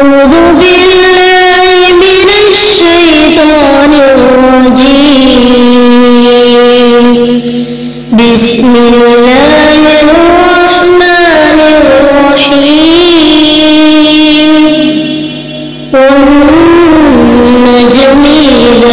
أعوذ بالله من الشيطان الرجيم. بسم الله الرحمن الرحيم. والنجم إذا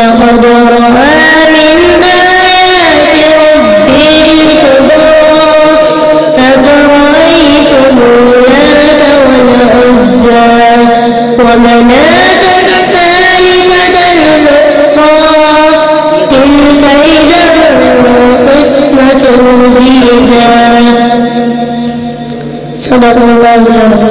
لقد رأى من آيات ربه الكبرى أفرأيتم اللات والعزى. ومناة الثالثة الأخرى تلك إذا قسمة ضيزى صدق الله. العظيم